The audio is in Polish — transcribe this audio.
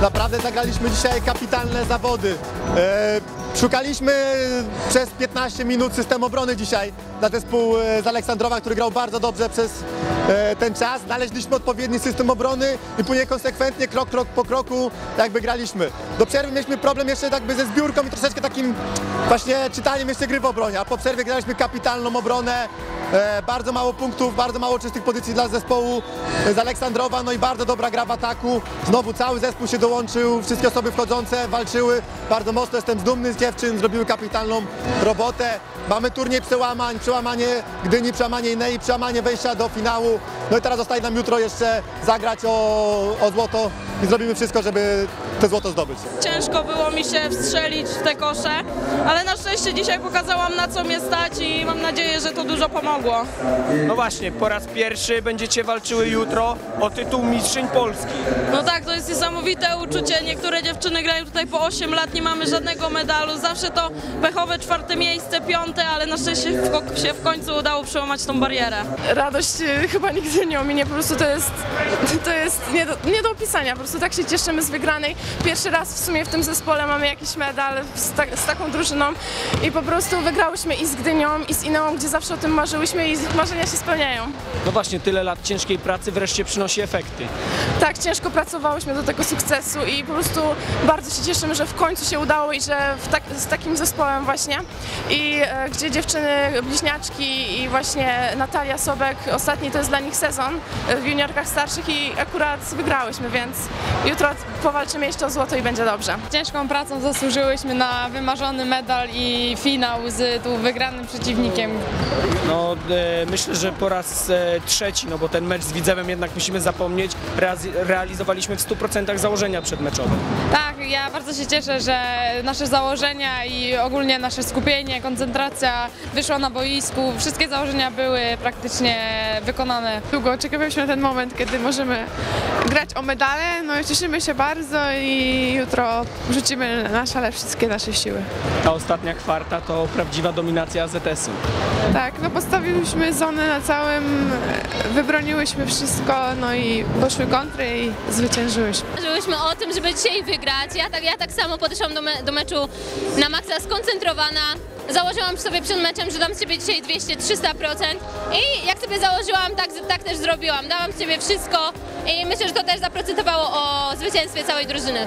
Naprawdę zagraliśmy dzisiaj kapitalne zawody. Szukaliśmy przez 15 minut system obrony dzisiaj dla zespół e, z Aleksandrowa, który grał bardzo dobrze przez e, ten czas. Znaleźliśmy odpowiedni system obrony i później konsekwentnie, krok, krok po kroku jakby graliśmy. Do przerwy mieliśmy problem jeszcze jakby ze zbiórką i troszeczkę takim właśnie czytaniem jeszcze gry w obronie, a po przerwie graliśmy kapitalną obronę. E, bardzo mało punktów, bardzo mało czystych pozycji dla zespołu z Aleksandrowa, no i bardzo dobra gra w ataku. Znowu cały zespół się dołączył, wszystkie osoby wchodzące walczyły bardzo mocno. Jestem dumny z dziewczyn, zrobiły kapitalną robotę. Mamy turniej przełamań, przełamanie Gdyni, przełamanie Inei, przełamanie wejścia do finału. No i teraz zostaje nam jutro jeszcze zagrać o, o złoto i zrobimy wszystko, żeby te złoto zdobyć. Ciężko było mi się wstrzelić w te kosze, ale na szczęście dzisiaj pokazałam na co mnie stać i mam nadzieję, że to dużo pomogło. No właśnie, po raz pierwszy będziecie walczyły jutro o tytuł Mistrzyń Polski. No tak, to jest niesamowite uczucie. Niektóre dziewczyny grają tutaj po 8 lat, nie mamy żadnego medalu. Zawsze to pechowe czwarte miejsce, piąte, ale na szczęście w się w końcu udało przełamać tą barierę. radość y, chyba nigdy nie ominie, po prostu to jest, to jest nie do, nie do opisania, po prostu tak się cieszymy z wygranej. Pierwszy raz w sumie w tym zespole mamy jakiś medal z, ta, z taką drużyną i po prostu wygrałyśmy i z Gdynią i z Ineą, gdzie zawsze o tym marzyłyśmy i marzenia się spełniają. No właśnie, tyle lat ciężkiej pracy wreszcie przynosi efekty. Tak, ciężko pracowałyśmy do tego sukcesu i po prostu bardzo się cieszymy, że w końcu się udało i że tak, z takim zespołem właśnie i e, gdzie dziewczyny bliźniaczki i właśnie Natalia Sobek, ostatni to jest dla nich sezon e, w juniorkach starszych i akurat wygrałyśmy, więc jutro powalczymy jeszcze o złoto i będzie dobrze. Ciężką pracą zasłużyłyśmy na wymarzony medal i finał z tu wygranym przeciwnikiem. No e, myślę, że po raz e, trzeci, no bo ten mecz z Widzewem jednak musimy zapomnieć, realizowaliśmy w 100% założenia przedmeczowe. Tak, ja bardzo się cieszę, że nasze założenia i ogólnie nasze skupienie, koncentracja wyszła na boisku. Wszystkie założenia były praktycznie wykonane. Długo oczekiwaliśmy na ten moment, kiedy możemy grać o medale. No i cieszymy się bardzo i jutro rzucimy na szale wszystkie nasze siły. Ta ostatnia kwarta to prawdziwa dominacja AZS-u. Tak, no postawiliśmy zonę na całym, wybroniłyśmy wszystko, no i poszły kontry i zwyciężyłyśmy. Marzyłyśmy o tym, żeby dzisiaj wygrać. Ja tak, ja tak samo podeszłam do, me, do meczu na maksa skoncentrowana. Założyłam sobie przed meczem, że dam z siebie dzisiaj 200-300% i jak sobie założyłam, tak, tak też zrobiłam. Dałam z siebie wszystko i myślę, że to też zaprocentowało o zwycięstwie całej drużyny.